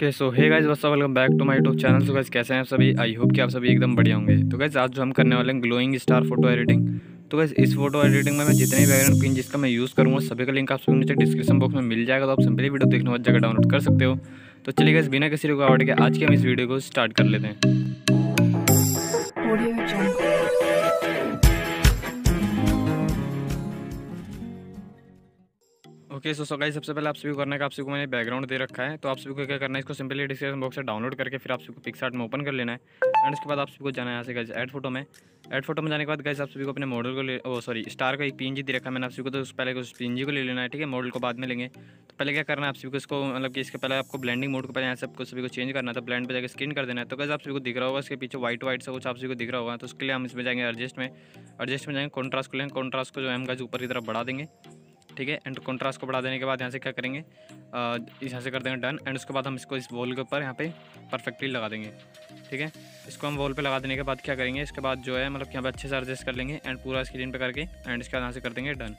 Okay so hey guys what's welcome back to my YouTube channel so guys कैसे हैं आप सभी? I hope कि आप सभी एकदम बढ़िया होंगे। तो गाइस आज जो हम करने वाले हैं ग्लोइंग स्टार फ़ोटो एडिटिंग तो गाइस इस फ़ोटो एडिटिंग में मैं जितने भी बैकग्राउंड पिन जिसका मैं यूज़ करूँगा, सभी का लिंक आप सभी नीचे डिस्क्रिप्शन बॉक्स में मिल जाएगा तो आप सिंपली वीडियो देखने वाली जगह डाउनलोड कर सकते हो। तो चलिए गाइस बिना किसी रुकावट के आज के हम इस वीडियो को स्टार्ट कर लेते हैं। ओके सो गाइस सबसे पहले आप सभी को करना है कि आप सभी को मैंने बैकग्राउंड दे रखा है तो आप सभी को क्या करना है इसको सिंपली डिस्क्रिप्शन बॉक्स से डाउनलोड करके फिर आप सभी को पिक्सार्ट में ओपन कर लेना है एंड उसके बाद आप सभी को जाना है यहाँ से गाइस एड फ़ोटो में एड फ़ोटो में जाने के बाद गाइस आप सभी को अपने मॉडल को ले सॉरी स्टार का एक पीएनजी दे रखा है मैंने आप सभी को तो पहले उस पीएनजी को ले लेना है ठीक है मॉडल को बाद में लेंगे तो पहले क्या करना है आप सभी को इसको मतलब कि इसके पहले आपको ब्लेंडिंग मोड को पहले यहाँ से आपको सभी को चेंज करना है तो ब्लेंड पे जाकर स्क्रीन कर देना है तो गाइस आप सभी को दिख रहा होगा इसके पीछे व्हाइट व्हाइट सा कुछ आप सभी को दिख रहा होगा तो उसके लिए हम इसमें जाएँगे एडजस्ट में एडजस्ट में जाएँगे कॉन्ट्रास्ट को लेंगे कॉन्ट्रास्ट को जो है हम गाइस ऊपर की तरफ़ बढ़ा देंगे ठीक है? एंड कॉन्ट्रास्ट को बढ़ा देने के बाद यहाँ से क्या करेंगे? यहाँ से कर देंगे डन एंड उसके बाद हम इसको इस वॉल के ऊपर यहाँ पे परफेक्टली लगा देंगे। ठीक है? इसको हम वॉल पे लगा देने के बाद क्या करेंगे? इसके बाद जो है मतलब यहाँ पे अच्छे से एडजस्ट कर लेंगे एंड पूरा स्क्रीन पे करके एंड इसके बाद यहाँ से कर देंगे डन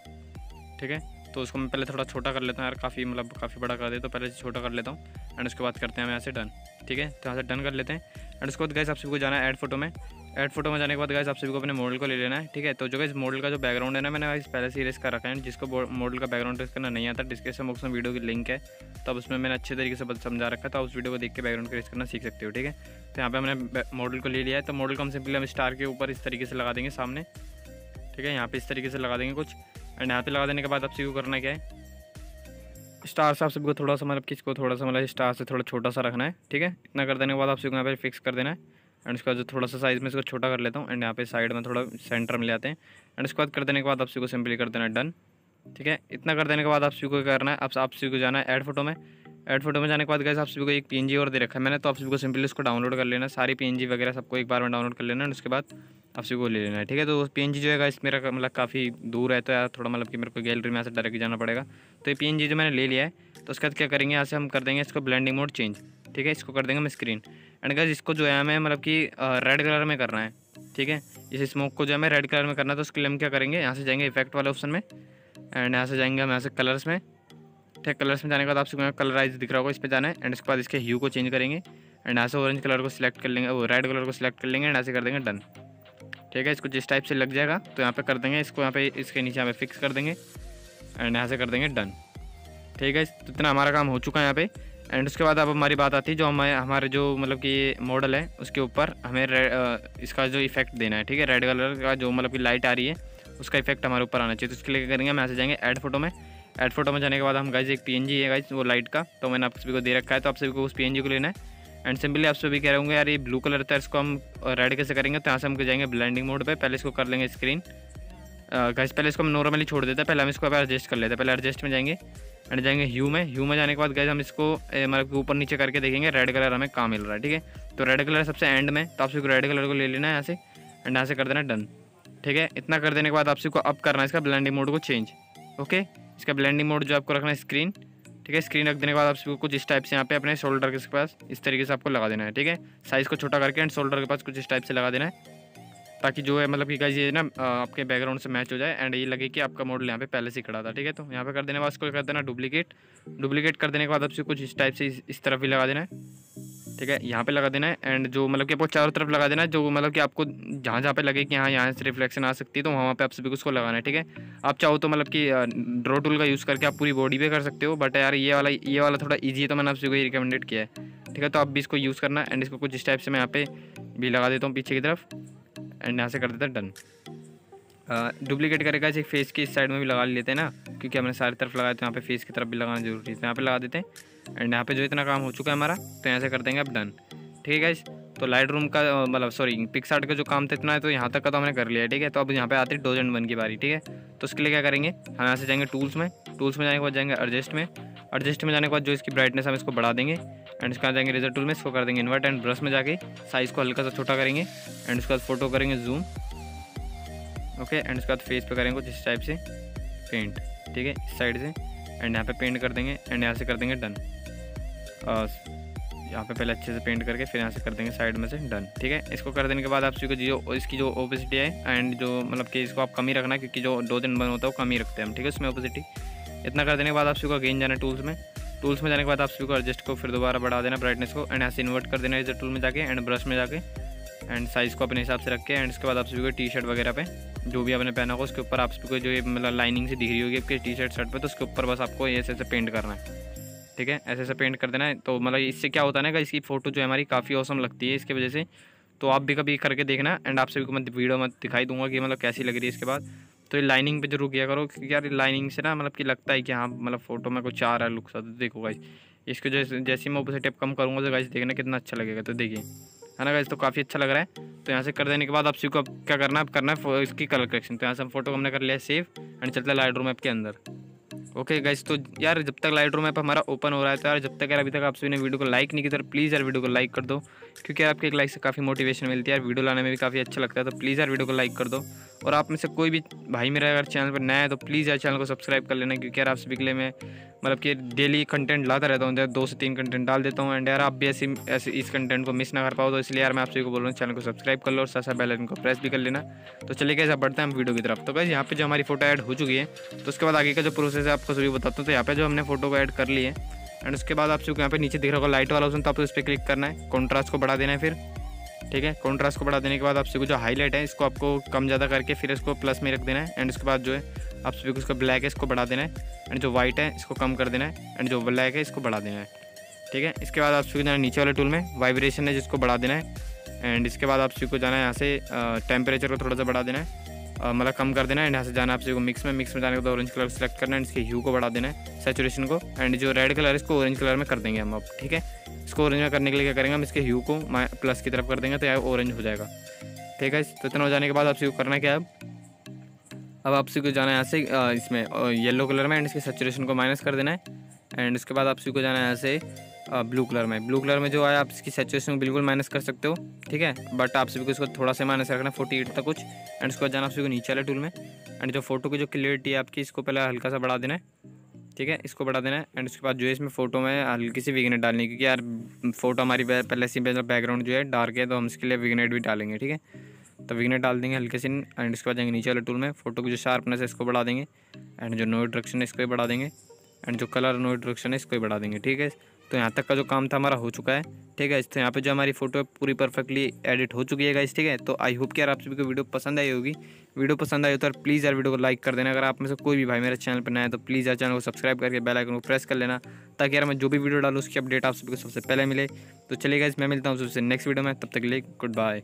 ठीक है? तो उसको मैं पहले थोड़ा छोटा कर लेता हूँ यार, काफ़ी मतलब काफ़ी बड़ा कर दे तो पहले छोटा कर लेता हूँ एंड उसके बाद करते हैं हम यहाँ से डन ठीक है? तो यहाँ से डन कर लेते हैं। एंड उसके बाद गैस आप सभी को जाना है एड फ़ोटो में। ऐड फ़ोटो में जाने के बाद गैस आप सभी को अपने मॉडल को ले लेना है, ठीक है? तो जो गैस मॉडल का जो बैकग्राउंड है ना, मैंने, guys, पहले से इरेज कर रखा है। जिसको मॉडल का बैकग्राउंड इरेज करना नहीं आता डिस्क्रिप्शन बॉक्स में वीडियो की लिंक है, तब उसमें मैंने अच्छे तरीके से समझा रखा है तो उस वीडियो को देख के बैकग्राउंड इरेज करना सीख सकते हो, ठीक है? तो यहाँ पे हमने मॉडल को ले लिया है तो मॉडल को हम सिंपली हम स्टार के ऊपर इस तरीके से लगा देंगे सामने, ठीक है? यहाँ पे इस तरीके से लगा देंगे कुछ। एंड यहाँ पे लगा देने के बाद आप सभी को करना क्या है? स्टार से आप सबको थोड़ा सा मतलब किसको थोड़ा सा मतलब स्टार से थोड़ा छोटा सा रखना है, ठीक है? इतना कर देने के बाद आप सबको यहाँ पर फिक्स कर देना है। एंड उसके बाद जो थोड़ा सा साइज़ में इसको छोटा कर लेता हूँ एंड यहाँ पे साइड में थोड़ा सेंटर में ले आते हैं। एंड उसके बाद कर देने के बाद आप सबको सिंपली कर देना डन ठीक है? इतना कर देने के बाद आप सी को करना है? अब आप सभी को जाना है ऐड फ़ोटो में। ऐड फ़ोटो में जाने के बाद गैस आप सभी को एक पीएनजी और दे रखा है। मैंने तो आप सभी को सिंपली उसको डाउनलोड कर लेना सारी पीएनजी वगैरह सबको एक बार में डाउनलोड कर लेना है उसके बाद आप सभी को ले लेना है, ठीक है? तो पी जो है गाइस मेरा मतलब काफ़ी दूर है तो यार थोड़ा मतलब कि मेरे को गैलरी में ऐसे डायरेक्ट जाना पड़ेगा। तो ये पीएनजी जो मैंने ले लिया है तो उसके बाद क्या करेंगे? यहाँ से हम कर देंगे इसको ब्लेंडिंग मोड चेंज ठीक है, इसको कर देंगे हम स्क्रीन एंड गाइस इसको जो है हमें मतलब कि रेड कलर में करना है, ठीक है? इस स्मोक को जो है हमें रेड कलर में करना है तो उसके लिए हम क्या करेंगे? यहाँ से जाएँगे इफ़ेक्ट वाले ऑप्शन में. एंड यहाँ से जाएँगे हम यहाँ से कलर्स में. ठीक है कलर्स में जाने के बाद आपको कलराइज दिख रहा होगा, इस पर जाना है. एंड इसके बाद इसके ह्यू को चेंज करेंगे. एंड यहाँ से ऑरेंज कलर को सिलेक्ट कर लेंगे, वो रेड कलर को सिलेक्ट कर लेंगे एंड ऐसे कर देंगे डन ठीक है, इसको जिस टाइप से लग जाएगा तो यहाँ पे कर देंगे, इसको यहाँ पे, इसके नीचे यहाँ पे फिक्स कर देंगे. एंड यहाँ से कर देंगे डन ठीक है, इतना हमारा काम हो चुका है यहाँ पे. एंड उसके बाद अब हमारी बात आती है जो हमारे हमारे जो मतलब कि मॉडल है, उसके ऊपर हमें रे- इसका जो इफ़ेक्ट देना है, ठीक है? रेड कलर का जो मतलब कि लाइट आ रही है, उसका इफ़ेक्ट हमारे ऊपर आना चाहिए। तो उसके लिए क्या करेंगे? हम यहाँ से जाएँगे एड फ़ोटो में। एड फ़ोटो में जाने के बाद हम गाइज़ एक पीएनजी है गाइज़ वो लाइट का। तो मैंने आप सभी को दे रखा है तो आप सभी को उस पीएनजी को लेना है। एंड सिंपली आप सभी कह रहे होंगे, यार, ये ब्लू कलर था, इसको हम रेड कैसे करेंगे? तो यहाँ से हम जाएँगे ब्लेंडिंग मोड पर पहले इसको कर लेंगे स्क्रीन गाइस पहले इसको हम नॉर्मली छोड़ देते हैं। पहले हम इसको एडजस्ट कर लेते हैं। पहले एडजस्ट में जाएँगे एंड जाएँगे ह्यू में। ह्यू में जाने के बाद गाइस हम इसको मतलब कि ऊपर नीचे करके देखेंगे। रेड कलर हमें कहाँ मिल रहा है, ठीक है? तो रेड कलर सबसे एंड में। तो आप सबको रेड कलर को ले लेना है यहाँ से एंड यहाँ से कर देना डन ठीक है? इतना कर देने के बाद आप सबको अप करना है। इसका ब्लेंडिंग मोड को चेंज ओके इसका ब्लेंडिंग मोड जो आपको रखना है स्क्रीन ठीक है? स्क्रीन रख देने के बाद आप सबको कुछ इस टाइप से यहाँ पे अपने शोल्डर के पास इस तरीके से आपको लगा देना है, ठीक है? साइज़ को छोटा करके एंड शोल्डर के पास कुछ इस टाइप से लगा देना है। ताकि जो है मतलब कि गाइस ये ना आपके बैकग्राउंड से मैच हो जाए एंड ये लगे कि आपका मॉडल यहाँ पे पहले से खड़ा था ठीक है? तो यहाँ पे कर देने के बाद इसको कर देना डुप्लीकेट डुप्लीकेट कर देने के बाद आपसे कुछ इस टाइप से इस, तरफ़ भी लगा देना है ठीक है? यहाँ पे लगा देना है एंड जो मतलब कि आपको चारों तरफ़ लगा देना है जो मतलब कि आपको जहाँ जहाँ पे लगे कि हाँ यहाँ से रिफ्लेक्शन आ सकती है तो वहाँ पे आप सभी उसको लगाना है ठीक है? आप चाहो तो मतलब कि ड्रो टूल का यूज़ करके आप पूरी बॉडी पे कर सकते हो बट यार ये वाला ये वाला थोड़ा ईजी है तो मैंने आप सभी को ये रिकमेंडेड किया है ठीक है? तो आप भी इसको यूज़ करना एंड इसको कुछ इस टाइप से मैं यहाँ पे भी लगा देता हूँ पीछे की तरफ़। एंड यहाँ से कर देते हैं डन डुप्लीकेट करेगा इसे फेस की इस साइड में भी लगा लेते हैं ना, क्योंकि हमने सारी तरफ़ लगाया तो यहाँ पे फेस की तरफ़ भी लगाना ज़रूरी है तो यहाँ पे लगा देते हैं. एंड यहाँ पे जो इतना काम हो चुका है हमारा तो यहाँ से कर देंगे अब डन ठीक है गाइस तो लाइट रूम का मतलब सॉरी पिक्सार्ट का जो काम था इतना है तो यहाँ तक का तो हमने कर लिया ठीक है? तो अब यहाँ पे आती है डोज एंड वन की बारी, ठीक है? तो उसके लिए क्या करेंगे? हम यहाँ से जाएँगे टूल्स में टूल्स में जाने के बाद जाएँगे एडजस्ट में. एडजस्ट में जाने के बाद जो इसकी ब्राइटनेस हम इसको बढ़ा देंगे. एंड उसके बाद जाएँगे रेजर टूल में, इसको कर देंगे इन्वर्ट एंड ब्रश में जाके साइज़ को हल्का सा छोटा करेंगे एंड उसके बाद फ़ोटो करेंगे जूम ओके एंड उसके बाद फेस पे करेंगे कुछ इस टाइप से पेंट ठीक है, इस साइड से। एंड यहाँ पे पेंट कर देंगे एंड यहाँ से कर देंगे डन और यहाँ पे पहले अच्छे से पेंट करके फिर यहाँ से कर देंगे साइड में से डन ठीक है, इसको कर देने के बाद आप सभी को जो इसकी जो ओपेसिटी है एंड जो मतलब कि इसको आप कम ही रखना क्योंकि जो दो दिन बन होता है वो कम ही रखते हैं हम। ठीक है, उसमें ओपेसिटी इतना कर देने के बाद आप सभी को अगेन जाना टूल्स में। टूल्स में जाने के बाद आप सभी को एडजस्ट को फिर दोबारा बढ़ा देना ब्राइटनेस को एंड ऐसे इन्वर्ट कर देना इधर टूल में जाके एंड ब्रश में जाके एंड साइज़ को अपने हिसाब से रख के एंड इसके बाद आप सभी को टी शर्ट वगैरह पे, जो भी आपने पहना होगा, उसके ऊपर आप सभी को जो मतलब लाइनिंग से दिख रही होगी आपके टी शर्ट शर्ट पर तो उसके ऊपर बस आपको ऐसे ऐसे पेंट करना है। ठीक है? ऐसे ऐसे पेंट कर देना है तो मतलब इससे क्या होता है ना इसकी फ़ोटो जो है हमारी काफ़ी औसम लगती है, इसकी वजह से। तो आप भी कभी करके देखना एंड आप सभी को मैं वीडियो में दिखाई दूँगा कि मतलब कैसी लग रही है इसके बाद। तो ये लाइनिंग पे ज़रूर किया करो, क्योंकि यार लाइनिंग से ना मतलब कि लगता है कि हाँ मतलब फ़ोटो में कुछ आ रहा है लुक सा तो देखो गाइज़ इसको जैसे जैसे मैं ऊपर से टेप कम करूँगा तो गाइज़ देखना कितना अच्छा लगेगा तो देखिए। है ना गाइज़ तो काफ़ी अच्छा लग रहा है। तो यहाँ से कर देने के बाद आप सीखो को क्या करना है? करना है इसकी कलर करेक्शन तो यहाँ से हम फ़ोटो हमने कर लिया सेव एंड चलता है लाइट रूम ऐप के अंदर। ओके गाइस तो यार जब तक लाइट रूम ऐप हमारा ओपन हो रहा है तो यार जब तक यार अभी तक आप सभी ने वीडियो को लाइक नहीं किया तो प्लीज़ यार वीडियो को लाइक कर दो। क्योंकि आपके एक लाइक से काफ़ी मोटिवेशन मिलती है यार वीडियो लाने में भी काफ़ी अच्छा लगता है तो प्लीज़ यार वीडियो को लाइक कर दो। और आप में से कोई भी भाई मेरा अगर चैनल पर नया है तो प्लीज़ यार चैनल को सब्सक्राइब कर लेना, क्योंकि यार आप सभी के लिए मैं मतलब कि डेली कंटेंट लाता रहता हूँ दो से तीन कंटेंट डाल देता हूँ एंड यार आप भी ऐसी, ऐसे इस कंटेंट को मिस ना कर पाओ तो इसलिए यार मैं आप सभी को बोल रहा हूँ चैनल को सब्सक्राइब कर लो और साथ बेल आइकन को प्रेस भी कर लेना। तो चलिए कैसा बढ़ते हैं हम वीडियो की तरफ़। तो कैसे यहाँ पे जो हमारी फ़ोटो ऐड हो चुकी है तो उसके बाद आगे का जो प्रोसेस है आपको सभी बताता हूँ। तो यहाँ पे जो हमने फ़ोटो को ऐड कर ली है। एंड उसके बाद आप सबको यहाँ पे नीचे दिख रहा होगा लाइट वाला ऑप्शन तो आपको इस पर क्लिक करना है। कॉन्ट्रास्ट को बढ़ा देना है फिर। ठीक है? कॉन्ट्रास्ट को बढ़ा देने के बाद आप सभी जो हाईलाइट है, इसको आपको कम ज़्यादा करके फिर इसको प्लस में रख देना है। एंड उसके बाद जो है, आप सभी को इसका ब्लैक है, इसको बढ़ा देना है। एंड जो वाइट है, इसको कम कर देना है। एंड जो ब्लैक है, इसको बढ़ा देना है। ठीक है? इसके बाद आप सभी को जाना नीचे वाले टूल में। वाइब्रेशन है, जिसको बढ़ा देना है। एंड इसके बाद आप सभी को जाना है यहाँ से टेम्परेचर को थोड़ा सा बढ़ा देना है। मतलब कम कर देना एंड यहाँ से जाना आप सभी को मिक्स में मिक्स में जाने के बाद ऑरेंज कलर सेलेक्ट करना है, इसके ह्यू को बढ़ा देना है सेचुरेशन को एंड जो रेड कलर है, इसको ऑरेंज कलर में कर देंगे हम अब, ठीक है? इसको ऑरेंज में करने के लिए क्या करेंगे हम, इसके ह्यू को प्लस की तरफ़ कर देंगे तो यहाँ ऑरेंज हो जाएगा। ठीक है तो इतना हो जाने के बाद आपसे करना क्या है अब? आप सभी को जाना है यहाँ से इसमें येलो कलर में एंड इसके सेचुरेशन को माइनस कर देना है एंड उसके बाद आप सभी को जाना है यहाँ से ब्लू कलर में। ब्लू कलर में जो है आप इसकी सेचुरेशन को बिल्कुल माइनस कर सकते हो, ठीक है? बट आप सभी को इसको थोड़ा सा माइनस रखना फोर्टी एट तक कुछ। एंड उसके बाद जाना आप सभी को नीचे वाले टूल में। एंड जो फ़ोटो की जो क्लियरिटी है आपकी, इसको पहले हल्का सा बढ़ा देना है, ठीक है? इसको बढ़ा देना है। एंड उसके बाद जो है, इसमें फ़ोटो में हल्की सी विगनेट डालनी क्योंकि यार फ़ोटो हमारी पहले से बैकग्राउंड जो है डार्क है तो हम इसके लिए विगनेट भी डालेंगे, ठीक है? तो विगनेट डाल देंगे हल्के से एंड उसके बाद जाएँगे नीचे वाले टूल में। फ़ोटो की जो शार्पनेस है, इसको बढ़ा देंगे। एंड जो नो डायरेक्शन है, इसको भी बढ़ा देंगे। एंड जो कलर नो डायरेक्शन है, इसको भी बढ़ा देंगे, ठीक है? तो यहाँ तक का जो काम था हमारा हो चुका है, ठीक है? तो यहाँ पे जो हमारी फ़ोटो है, पूरी परफेक्टली एडिट हो चुकी है गाइस ठीक है? तो आई होप कि यार आप सभी को वीडियो पसंद आई होगी। वीडियो पसंद आई हो तो यार प्लीज़ यार वीडियो को लाइक कर देना। अगर आप में से कोई भी भाई मेरे चैनल पर नया है तो प्लीज़ यार चैनल को सब्सक्राइब करके बेल आइकन को प्रेस कर लेना, ताकि यार मैं जो भी वीडियो डालूँ, उसकी अपडेट आप सभी को सबसे पहले मिले। तो चलिए गाइस मैं मिलता हूँ सबसे नेक्स्ट वीडियो में, तब तक लिए गुड बाय